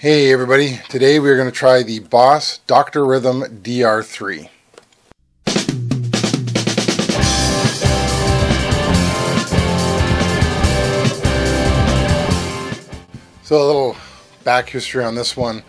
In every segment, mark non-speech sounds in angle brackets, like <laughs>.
Hey everybody, today we're going to try the Boss Dr. Rhythm DR3. So a little back history on this one.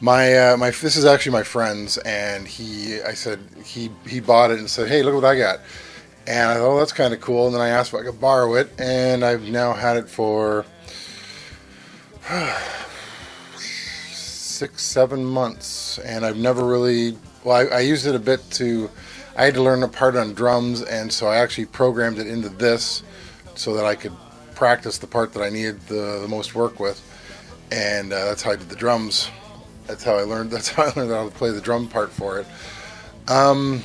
My uh, my this is actually my friend's, and he I said he he bought it and said, hey, look what I got, and I thought oh, that's kind of cool. And then I asked if I could borrow it, and I've now had it for <sighs> six seven months, and I've never really well I, I used it a bit to I had to learn a part on drums, and so I actually programmed it into this so that I could practice the part that I needed the, the most work with and uh, that's how I did the drums. That's how I learned. <laughs> That's how I learned how to play the drum part for it. Um,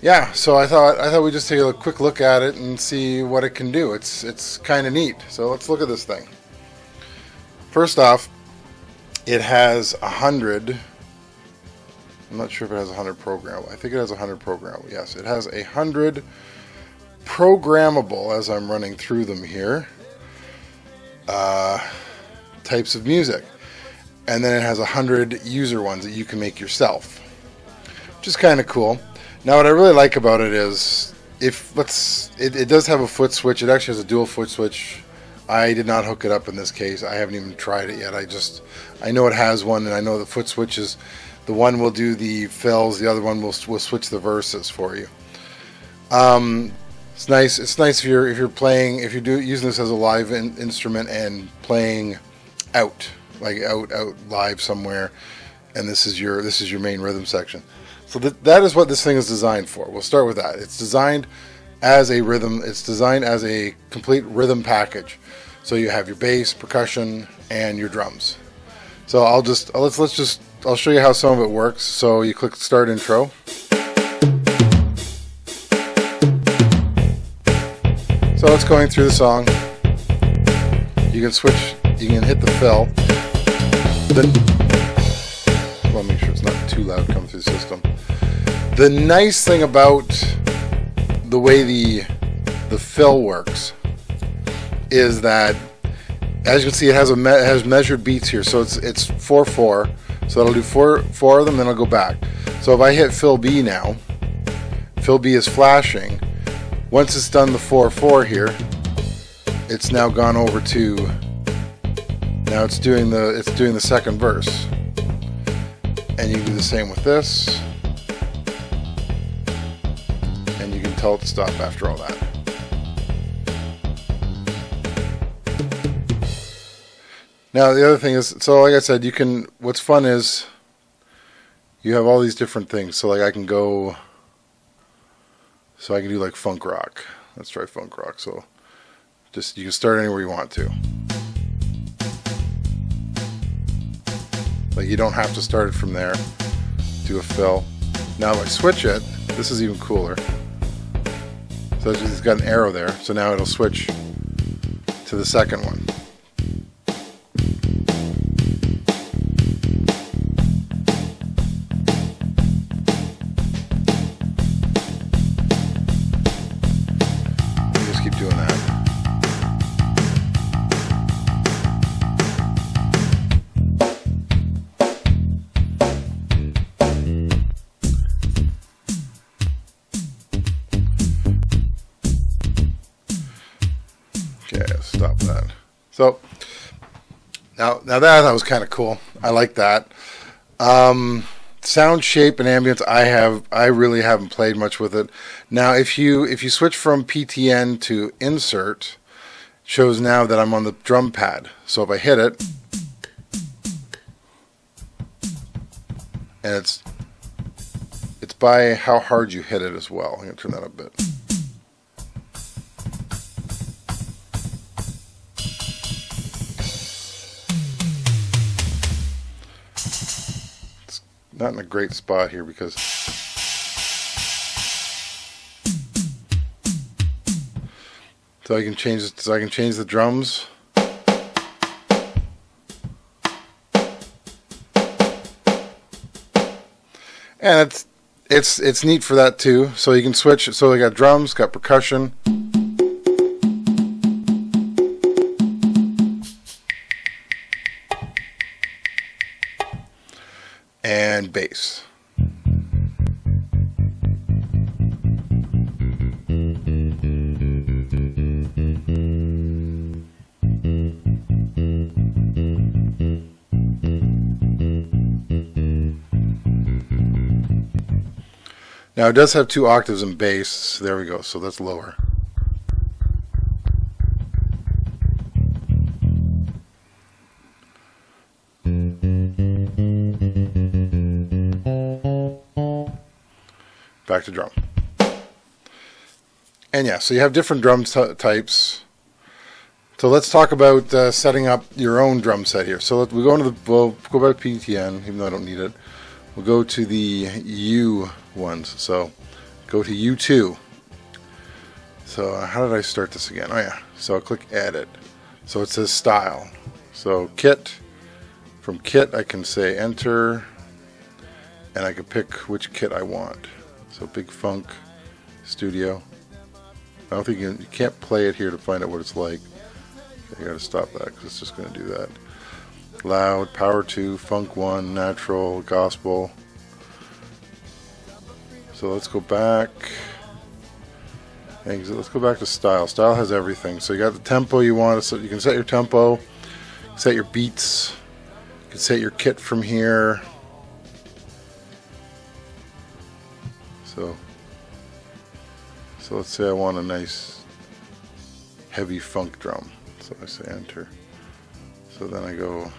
yeah, so I thought I thought we'd just take a quick look at it and see what it can do. It's it's kind of neat. So let's look at this thing. First off, it has a hundred. I'm not sure if it has a hundred programmable. I think it has a hundred programmable. Yes, it has a hundred programmable as I'm running through them here. Uh, types of music. And then it has a hundred user ones that you can make yourself, which is kind of cool. Now, what I really like about it is if let's it, it does have a foot switch. It actually has a dual foot switch. I did not hook it up in this case. I haven't even tried it yet. I just I know it has one, and I know the foot switches. The one will do the fills. The other one will will switch the verses for you. Um, it's nice. It's nice if you're if you're playing if you're do, using this as a live in, instrument and playing out, like out out live somewhere, and this is your this is your main rhythm section. So that that is what this thing is designed for. We'll start with that. It's designed as a rhythm. It's designed as a complete rhythm package. So you have your bass, percussion, and your drums. So I'll just let's let's just I'll show you how some of it works. So you click start intro. So it's going through the song. You can switch you can hit the fill. Then, well, make sure it's not too loud coming through the system. The nice thing about the way the the fill works is that, as you can see, it has a me- has measured beats here. So it's it's four four. So it'll do four four of them, then it'll go back. So if I hit fill B now, fill B is flashing. Once it's done the four four here, it's now gone over to now it's doing the it's doing the second verse. And you do the same with this. And you can tell it to stop after all that. Now the other thing is so like I said, you can what's fun is you have all these different things. So like I can go so I can do like funk rock. Let's try funk rock. So just you can start anywhere you want to. Like you don't have to start it from there. Do a fill. Now if I switch it, this is even cooler. So it's got an arrow there, so now it'll switch to the second one. So now, now that that was kind of cool. I like that. Um, sound shape and ambience. I have. I really haven't played much with it. Now, if you if you switch from PTN to insert, shows now that I'm on the drum pad. So if I hit it, and it's it's by how hard you hit it as well. I'm gonna turn that up a bit. Not in a great spot here because so I can change so I can change the drums. And it's it's it's neat for that too. So you can switch so they got drums got percussion bass. Now it does have two octaves in bass. There we go. So that's lower. Back to drum. And yeah, so you have different drum types. So let's talk about uh, setting up your own drum set here. So we go into the, we'll go back to PTN, even though I don't need it. We'll go to the U ones. So go to U2. So uh, how did I start this again? Oh yeah, so I'll click edit. So it says style. So kit, from kit I can say enter, and I can pick which kit I want. So Big Funk Studio. I don't think you, can, you can't play it here to find out what it's like. I gotta stop that because it's just gonna do that. Loud, Power 2, Funk 1, Natural, Gospel. So let's go back. Let's go back to style. Style has everything. So you got the tempo you want. So you can set your tempo, set your beats, you can set your kit from here. So, so let's say I want a nice heavy funk drum. So I say enter. So then I go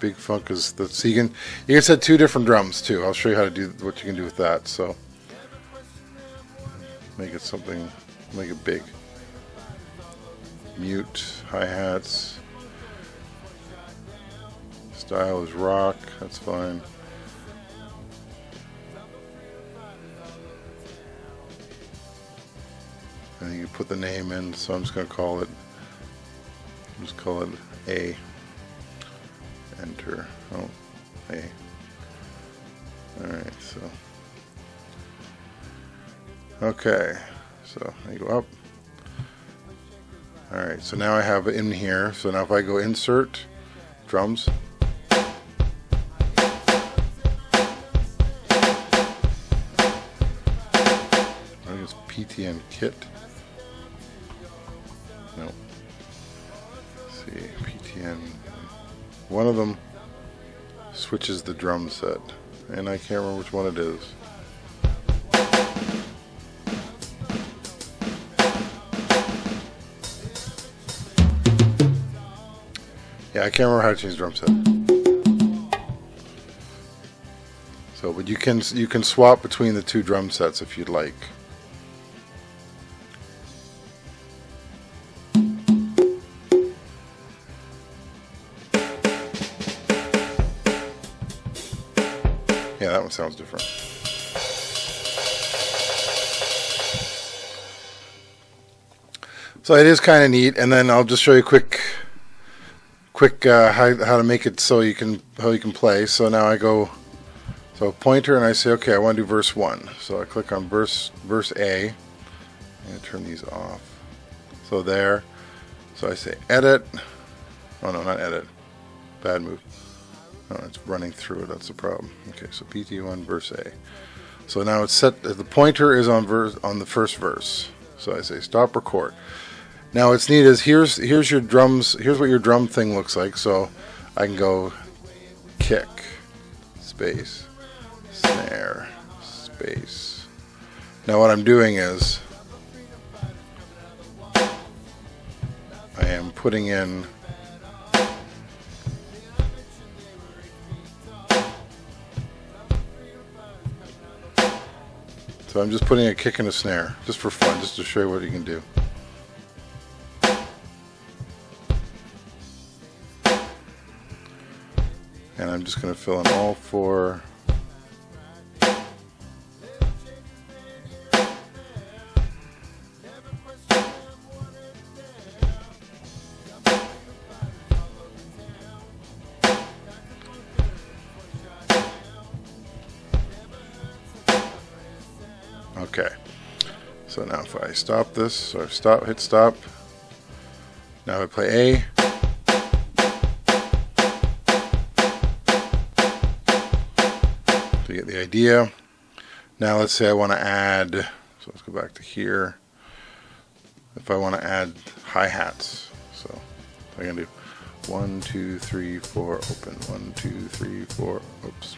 big funk is the so you can you can set two different drums too. I'll show you how to do what you can do with that. So make it something make it big. Mute hi-hats. Style is rock, that's fine. Put the name in, so I'm just going to call it, just call it A. Enter. Oh, A. Alright, so. Okay, so I go up. Alright, so now I have it in here. So now if I go insert, drums, I it's PTN kit. See, PTN. One of them switches the drum set, and I can't remember which one it is. Yeah, I can't remember how to change drum set. So, but you can you can swap between the two drum sets if you'd like. Sounds different. So it is kind of neat, and then I'll just show you a quick, quick uh, how how to make it so you can how you can play. So now I go, so pointer, and I say, okay, I want to do verse one. So I click on verse verse A, and turn these off. So there, so I say edit. Oh no, not edit. Bad move. Oh, it's running through it. That's the problem. Okay, so PT1 verse A. So now it's set. The pointer is on verse on the first verse. So I say stop record. Now what's neat is here's here's your drums. Here's what your drum thing looks like. So I can go kick, space, snare, space. Now what I'm doing is I am putting in So I'm just putting a kick and a snare, just for fun, just to show you what you can do. And I'm just going to fill in all four So now if I stop this, or stop, hit stop, now I play A. So get the idea. Now let's say I want to add, so let's go back to here. If I want to add hi-hats, so I'm going to do one, two, three, four, open, one, two, three, four, oops.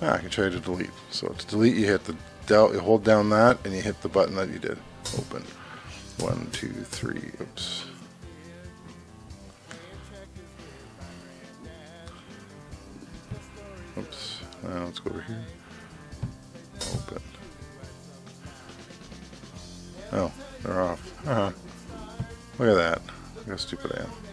Ah, I can try to delete. So to delete, you hit the del you hold down that and you hit the button that you did. Open. One, two, three, oops. Oops. Now let's go over here. Open. Oh, they're off. Uh -huh. Look at that. Look how stupid I am.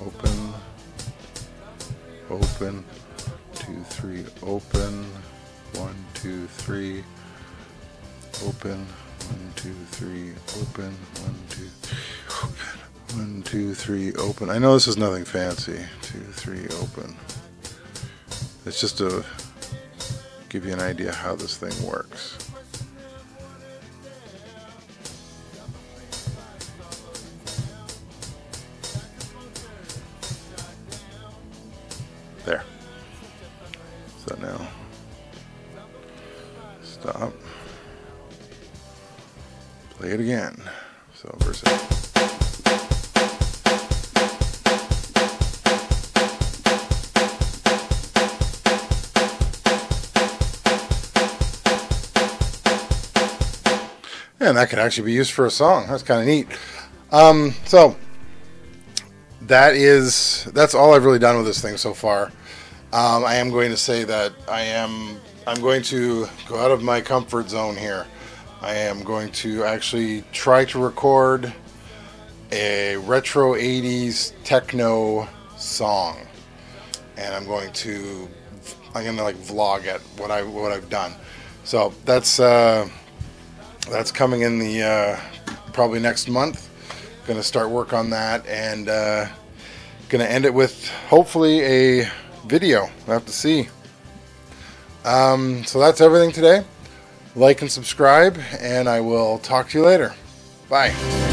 Open. Open. Two, three, open. One, two, three. Open. One, two, three. Open. One, two, open. One, two, three. Open. I know this is nothing fancy. Two, three. Open. It's just to give you an idea how this thing works. And that could actually be used for a song. That's kind of neat. Um, so that is that's all I've really done with this thing so far. Um, I am going to say that I am I'm going to go out of my comfort zone here. I am going to actually try to record a retro 80s techno song. And I'm going to I'm going to like vlog at what I what I've done. So that's uh, that's coming in the uh, probably next month. Going to start work on that and uh, going to end it with hopefully a video. We'll have to see. Um, so that's everything today. Like and subscribe, and I will talk to you later. Bye.